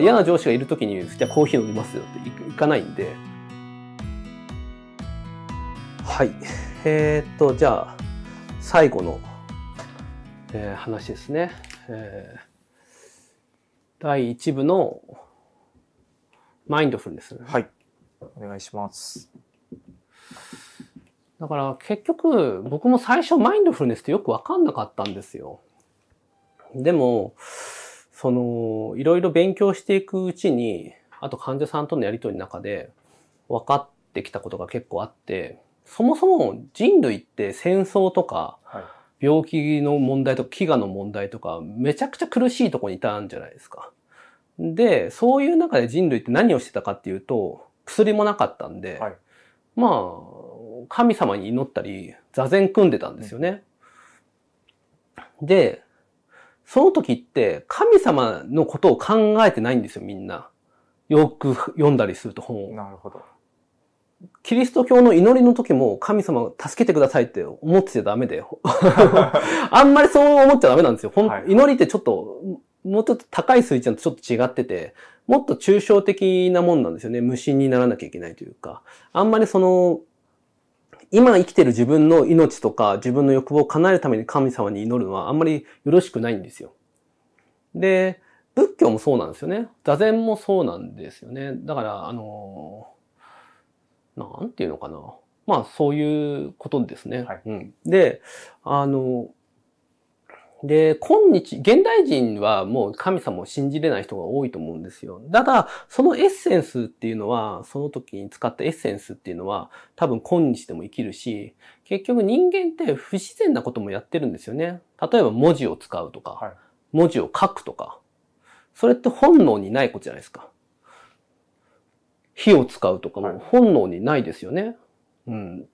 嫌な上司がいる時に、じゃあコーヒー飲みますよっていかないんで。はい。えー、っと、じゃあ、最後の、えー、話ですね。えー、第1部のマインドフルネス。はい。お願いします。だから結局僕も最初マインドフルネスってよくわかんなかったんですよ。でも、その、いろいろ勉強していくうちに、あと患者さんとのやりとりの中で分かってきたことが結構あって、そもそも人類って戦争とかはい。病気の問題とか飢餓の問題とかめちゃくちゃ苦しいところにいたんじゃないですか。で、そういう中で人類って何をしてたかっていうと、薬もなかったんで、はい。まあ、神様に祈ったり、座禅組んでたんですよね。で、その時って神様のことを考えてないんですよ、みんな。よく読んだりすると本を。なるほど。キリスト教の祈りの時も神様助けてくださいって思ってちゃダメだよ。あんまりそう思っちゃダメなんですよ。ほんはい祈りってちょっと、もうちょっと高い水準とちょっと違ってて、もっと抽象的なもんなんですよね。無心にならなきゃいけないというか。あんまりその、今生きてる自分の命とか自分の欲望を叶えるために神様に祈るのはあんまりよろしくないんですよ。で、仏教もそうなんですよね。座禅もそうなんですよね。だから、あの、なんていうのかな。まあ、そういうことですね。はいうん、で、あの、で、今日、現代人はもう神様を信じれない人が多いと思うんですよ。ただ、そのエッセンスっていうのは、その時に使ったエッセンスっていうのは、多分今日でも生きるし、結局人間って不自然なこともやってるんですよね。例えば文字を使うとか、はい文字を書くとか。それって本能にないことじゃないですか。火を使うとかはいも本能にないですよね。うん。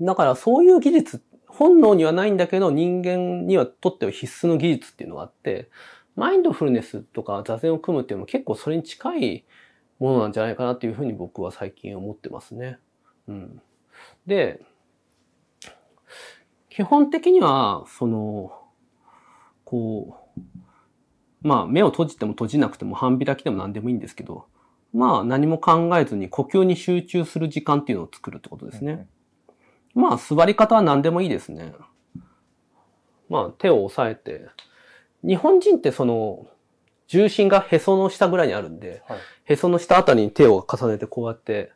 だからそういう技術、本能にはないんだけど人間にはとっては必須の技術っていうのがあって、マインドフルネスとか座禅を組むっていうのも結構それに近いものなんじゃないかなっていうふうに僕は最近思ってますね。うん。で、基本的には、その、こう、まあ目を閉じても閉じなくても半開きでも何でもいいんですけど、まあ何も考えずに呼吸に集中する時間っていうのを作るってことですね。まあ座り方は何でもいいですね。まあ手を押さえて。日本人ってその重心がへその下ぐらいにあるんで、はい。へその下あたりに手を重ねてこうやって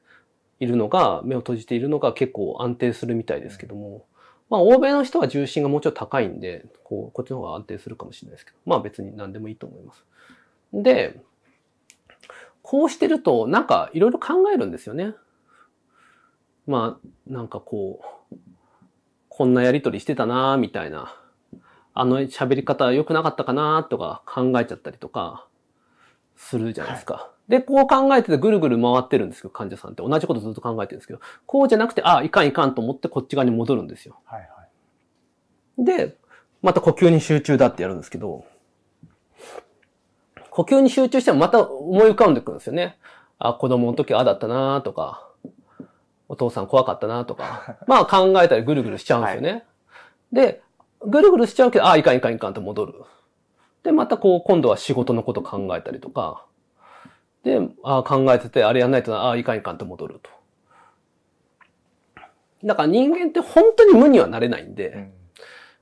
いるのが、目を閉じているのが結構安定するみたいですけども、まあ欧米の人は重心がもうちょっと高いんで、こう、こっちの方が安定するかもしれないですけど、まあ別に何でもいいと思います。で、こうしてるとなんかいろいろ考えるんですよね。まあ、なんかこう、こんなやりとりしてたなみたいな。あの喋り方良くなかったかなとか考えちゃったりとかするじゃないですか。で、こう考えててぐるぐる回ってるんですけど、患者さんって同じことずっと考えてるんですけど、こうじゃなくて、あ、いかんいかんと思ってこっち側に戻るんですよ。はい。はい。で、また呼吸に集中だってやるんですけど、呼吸に集中してもまた思い浮かんでくるんですよね。あ、子供の時ああだったなとか、お父さん怖かったなとか、まあ考えたりぐるぐるしちゃうんですよね。で、ぐるぐるしちゃうけど、あ、いかんいかんいかんと戻る。で、またこう、今度は仕事のこと考えたりとか、で、あ考えてて、あれやんないとな、あ、いかんいかんと戻ると。だから人間って本当に無にはなれないんで、うん。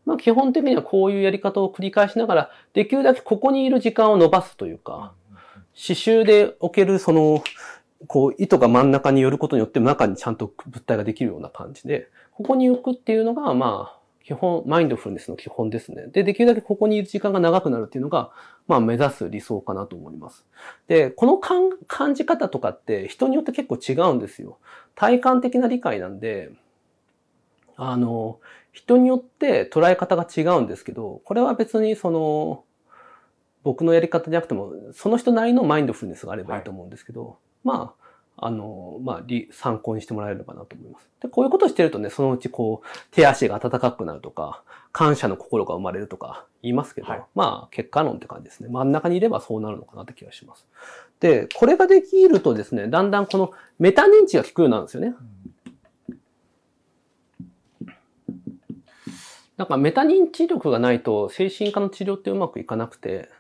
まあ基本的にはこういうやり方を繰り返しながら、できるだけここにいる時間を伸ばすというか、刺繍で置けるその、こう糸が真ん中に寄ることによって中にちゃんと物体ができるような感じで、ここに置くっていうのが、まあ、基本、マインドフルネスの基本ですね。で、できるだけここにいる時間が長くなるっていうのが、まあ目指す理想かなと思います。で、この感感じ方とかって人によって結構違うんですよ。体感的な理解なんで、あの、人によって捉え方が違うんですけど、これは別にその、僕のやり方じゃなくても、その人なりのマインドフルネスがあればいいと思うんですけど、まあ、あの、まあ、り参考にしてもらえればなと思います。で、こういうことをしてるとね、そのうちこう、手足が温かくなるとか、感謝の心が生まれるとか言いますけど、はいまあ、結果論って感じですね。真ん中にいればそうなるのかなって気がします。で、これができるとですね、だんだんこのメタ認知が効くようになるんですよね。だからメタ認知力がないと精神科の治療ってうまくいかなくて、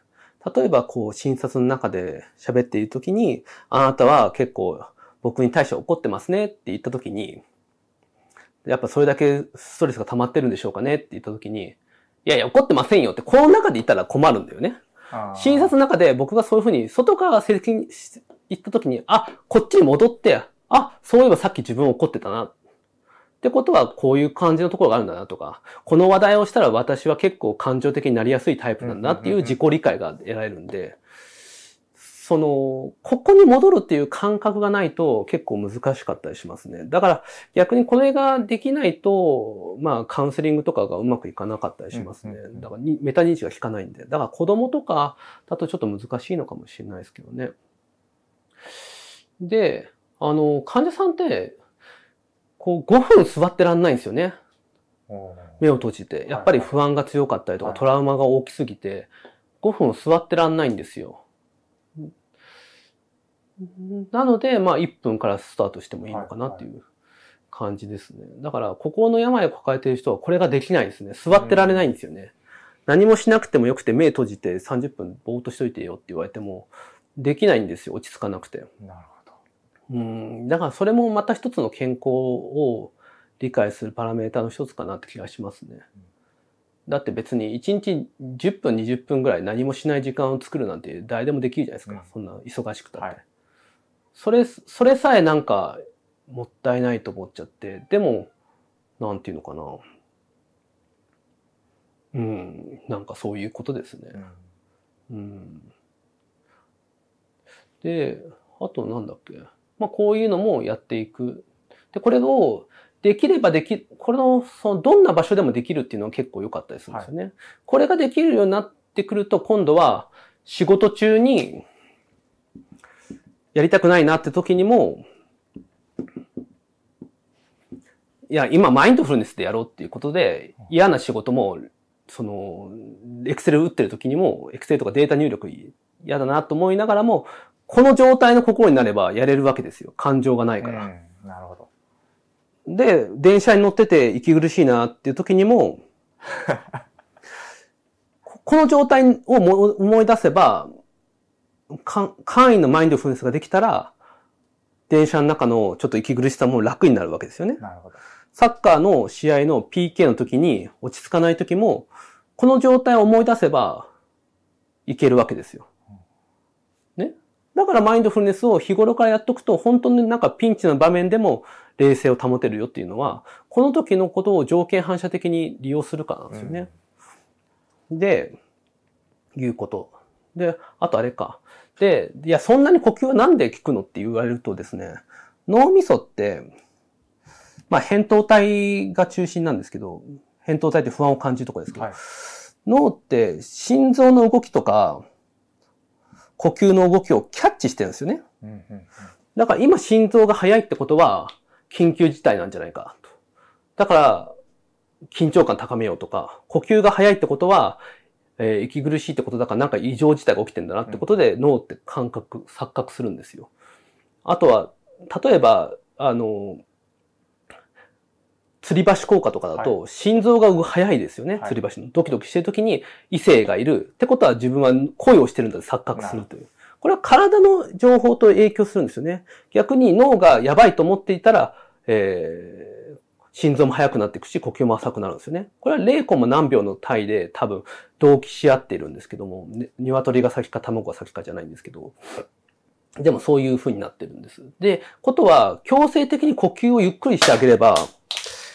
例えばこう診察の中で喋っているときに、あなたは結構僕に対して怒ってますねって言ったときに、やっぱそれだけストレスが溜まってるんでしょうかねって言ったときに、いやいや怒ってませんよってこの中で言ったら困るんだよね。診察の中で僕がそういうふうに外側が責任言ったときに、あ、こっちに戻って、あ、そういえばさっき自分怒ってたな。ってことはこういう感じのところがあるんだなとか、この話題をしたら私は結構感情的になりやすいタイプなんだっていう自己理解が得られるんで、その、ここに戻るっていう感覚がないと結構難しかったりしますね。だから逆にこれができないと、まあカウンセリングとかがうまくいかなかったりしますね。だからメタ認知が効かないんで。だから子供とかだとちょっと難しいのかもしれないですけどね。で、あの、患者さんって、こう5分座ってらんないんですよね。目を閉じて。やっぱり不安が強かったりとか、トラウマが大きすぎて、5分座ってらんないんですよ。なので、まあ、1分からスタートしてもいいのかなっていう感じですね。だから、ここの病を抱えている人はこれができないですね。座ってられないんですよね。うん、何もしなくてもよくて目閉じて30分ぼーっとしといてよって言われても、できないんですよ。落ち着かなくて。なるほど。うん。だから、それもまた一つの健康を理解するパラメータの一つかなって気がしますね。だって別に1日10分20分ぐらい何もしない時間を作るなんて誰でもできるじゃないですか。うん、そんな忙しくたって。はいそれ、それさえなんかもったいないと思っちゃって、でも、なんていうのかな。うん、なんかそういうことですね。うん、うん、で、あとなんだっけ。まあこういうのもやっていく。で、これをできればでき、これの、その、どんな場所でもできるっていうのは結構良かったりするんですよね。はい、これができるようになってくると、今度は仕事中にやりたくないなって時にも、いや、今マインドフルネスでやろうっていうことで、嫌な仕事も、その、エクセル打ってる時にも、エクセルとかデータ入力嫌だなと思いながらも、この状態の心になればやれるわけですよ。感情がないから。うん、なるほど。で、電車に乗ってて息苦しいなっていう時にも、この状態を思い出せば、簡易のマインドフルネスができたら、電車の中のちょっと息苦しさも楽になるわけですよね。なるほど。サッカーの試合の PK の時に落ち着かない時も、この状態を思い出せばいけるわけですよ。ね。だからマインドフルネスを日頃からやっとくと、本当になんかピンチの場面でも冷静を保てるよっていうのは、この時のことを条件反射的に利用するからなんですよね。うん、で、いうこと。で、あとあれか。で、いや、そんなに呼吸はなんで効くのって言われるとですね、脳みそって、まあ、扁桃体が中心なんですけど、扁桃体って不安を感じるところですけど、はい、脳って心臓の動きとか、呼吸の動きをキャッチしてるんですよね。だから今心臓が速いってことは、緊急事態なんじゃないかと。だから、緊張感高めようとか、呼吸が速いってことは、えー、息苦しいってことだからなんか異常事態が起きてんだなってことで、脳って感覚、錯覚するんですよ。あとは、例えば、あの、吊り橋効果とかだと、心臓が速いですよね、はい、吊り橋の。ドキドキしてる時に異性がいる。ってことは自分は恋をしてるんだって錯覚するという。これは体の情報と影響するんですよね。逆に脳がやばいと思っていたら、えー、心臓も速くなっていくし、呼吸も浅くなるんですよね。これは0個も何秒の単位で多分同期し合っているんですけども、ね、鶏が先か卵が先かじゃないんですけど、でもそういう風になってるんです。で、ことは強制的に呼吸をゆっくりしてあげれば、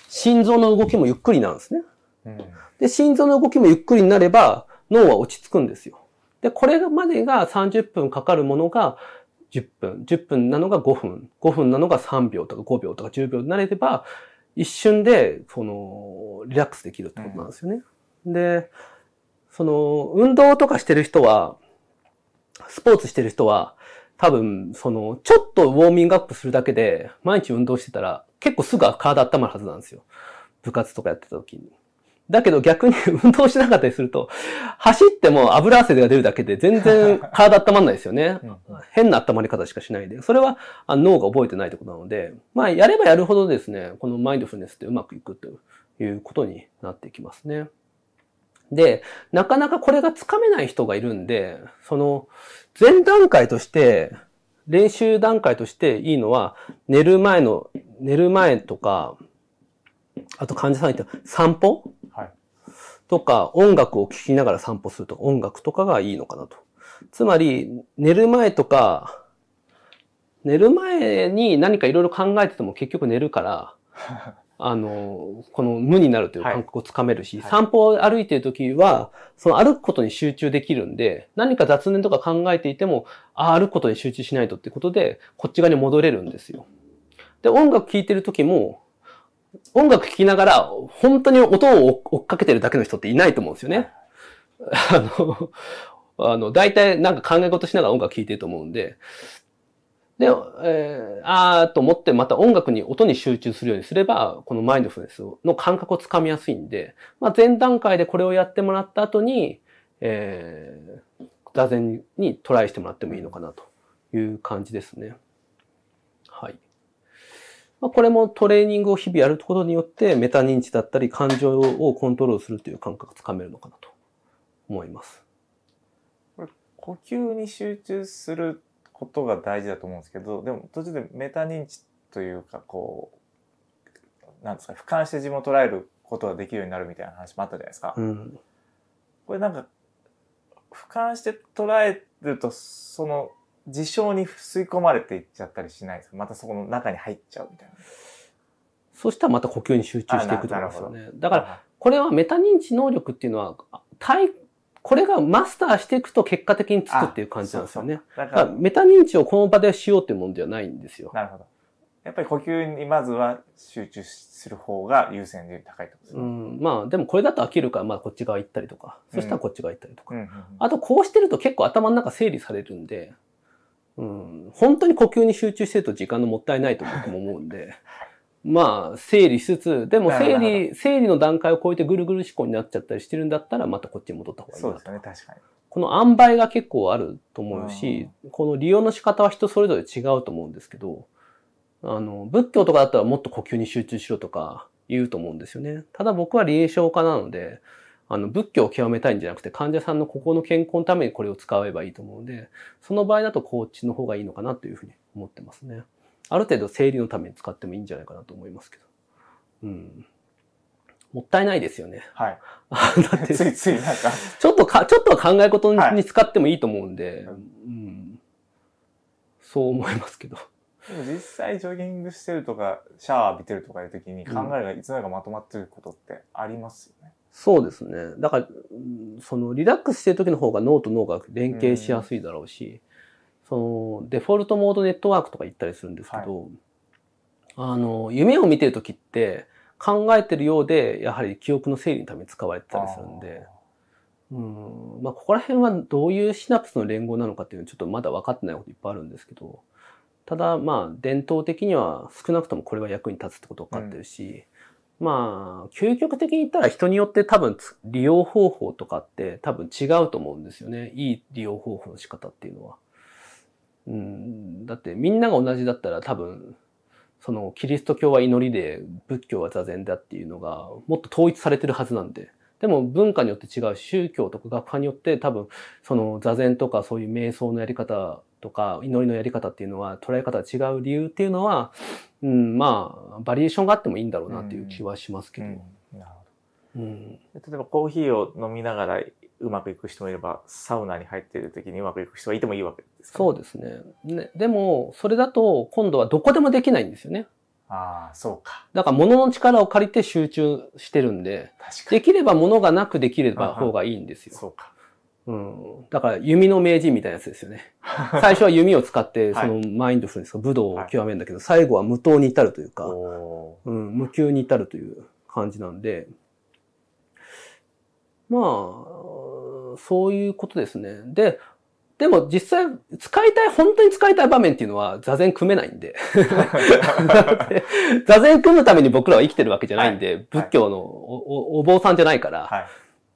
心臓の動きもゆっくりなんですね。で、心臓の動きもゆっくりになれば、脳は落ち着くんですよ。で、これまでが30分かかるものが10分、10分なのが5分、5分なのが3秒とか5秒とか10秒になれれば、一瞬で、その、リラックスできるってことなんですよね。うん、で、その、運動とかしてる人は、スポーツしてる人は、多分、その、ちょっとウォーミングアップするだけで、毎日運動してたら、結構すぐ体温まるはずなんですよ。部活とかやってた時に。だけど逆に 運動しなかったりすると、走っても油汗が出るだけで全然体温まんないですよね。変な温まり方しかしないで。それは脳が覚えてないってことなので、まあやればやるほどですね、このマインドフルネスってうまくいくということになっていきますね。で、なかなかこれがつかめない人がいるんで、その、前段階として、練習段階としていいのは、寝る前の、寝る前とか、あと患者さんに言った散歩はい。とか、音楽を聴きながら散歩するとか、音楽とかがいいのかなと。つまり、寝る前とか、寝る前に何かいろいろ考えてても結局寝るから、あの、この無になるという感覚をつかめるし、はい散歩を歩いているときは、その歩くことに集中できるんで、何か雑念とか考えていても、ああ、歩くことに集中しないとってことで、こっち側に戻れるんですよ。で、音楽聴いてるときも、音楽聴きながら、本当に音を追っかけてるだけの人っていないと思うんですよね。あの、あの、大体なんか考え事しながら音楽聴いてると思うんで、で、えー、あーと思ってまた音楽に、音に集中するようにすれば、このマインドフルネスの感覚をつかみやすいんで、まあ前段階でこれをやってもらった後に、えー、座禅にトライしてもらってもいいのかなという感じですね。はい。まあ、これもトレーニングを日々やることによって、メタ認知だったり感情をコントロールするという感覚がつかめるのかなと思います。これ呼吸に集中することが大事だと思うんですけど、でも途中でメタ認知というか、こう、なんですか、俯瞰して自分を捉えることができるようになるみたいな話もあったじゃないですか。うん。これなんか、俯瞰して捉えると、その事象に吸い込まれていっちゃったりしないですか？またそこの中に入っちゃうみたいな。そしたらまた呼吸に集中していくと思うんですよあね。だから、これはメタ認知能力っていうのは、対、これがマスターしていくと結果的につくっていう感じなんですよね。だかだかららメタ認知をこの場でしようっていうもんではないんですよ。なるほど。やっぱり呼吸にまずは集中する方が優先で高いってことですね。うん、まあでもこれだと飽きるから、まあこっち側行ったりとか、そしたらこっち側行ったりとか。うんうんうんあとこうしてると結構頭の中整理されるんで、うん、本当に呼吸に集中してると時間のもったいないと僕も思うんで、まあ整理しつつ、でも整理、整理の段階を超えてぐるぐる思考になっちゃったりしてるんだったら、またこっちに戻った方がいいそうですよね、確かに。この塩梅が結構あると思うし、この利用の仕方は人それぞれ違うと思うんですけど、あの、仏教とかだったらもっと呼吸に集中しろとか言うと思うんですよね。ただ僕は臨床家なので、あの、仏教を極めたいんじゃなくて患者さんの心の健康のためにこれを使えばいいと思うので、その場合だとこっちの方がいいのかなというふうに思ってますね。ある程度整理のために使ってもいいんじゃないかなと思いますけど。うん。もったいないですよね。はい。だってついついなんか、ちょっとか、ちょっとは考え事はいに使ってもいいと思うんで、うんうん、そう思いますけど。でも実際ジョギングしてるとか、シャワー浴びてるとかいう時に考えがいつの間にかまとまってることってありますよね。そうですね。だから、うんそのリラックスしてる時の方が脳と脳が連携しやすいだろうし、そのデフォルトモードネットワークとか言ったりするんですけど、あの、夢を見てる時って考えてるようで、やはり記憶の整理のために使われてたりするんで、うん、まあ、ここら辺はどういうシナプスの連合なのかっていうのはちょっとまだ分かってないこといっぱいあるんですけど、ただまあ、伝統的には少なくともこれは役に立つってこと分かってるし、まあ、究極的に言ったら人によって多分つ利用方法とかって多分違うと思うんですよね。いい利用方法の仕方っていうのは。うん、だってみんなが同じだったら多分、そのキリスト教は祈りで仏教は座禅だっていうのがもっと統一されてるはずなんで。でも文化によって違う宗教とか学派によって多分その座禅とかそういう瞑想のやり方とか祈りのやり方っていうのは捉え方が違う理由っていうのは、うん、まあバリエーションがあってもいいんだろうなっていう気はしますけど。うん。なるほうんど。例えばコーヒーを飲みながらうまくいく人もいれば、サウナに入っている時にうまくいく人がいてもいいわけですか、そうですねね。でも、それだと今度はどこでもできないんですよね。ああ、そうか。だから物の力を借りて集中してるんで、確かに。できれば物がなくできれば方がいいんですよ。そうか。うん。だから弓の名人みたいなやつですよね。最初は弓を使って、はいそのマインドフルネス、武道を極めるんだけど、最後は無刀に至るというか、おうん、無給に至るという感じなんで、まあ、そういうことですね。で、でも実際使いたい、本当に使いたい場面っていうのは座禅組めないんで。で 座禅組むために僕らは生きてるわけじゃないんで、はい仏教のおおお坊さんじゃないから、は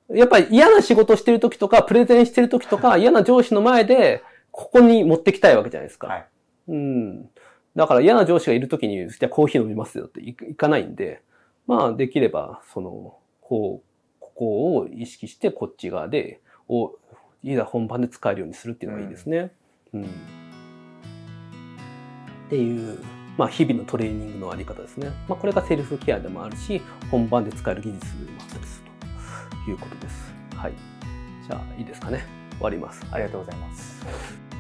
い。やっぱり嫌な仕事してる時とか、プレゼンしてる時とか、嫌な上司の前で、ここに持ってきたいわけじゃないですか。はい。うん。だから嫌な上司がいる時に、じゃあコーヒー飲みますよっていいかないんで、まあできれば、その、こう、こを意識してこっち側で、をいざ本番で使えるようにするっていうのがいいですね。うん。っていう、まあ、日々のトレーニングのあり方ですね。まあ、これがセルフケアでもあるし、本番で使える技術でもあったりするということです。はい。じゃあ、いいですかね。終わります。ありがとうございます。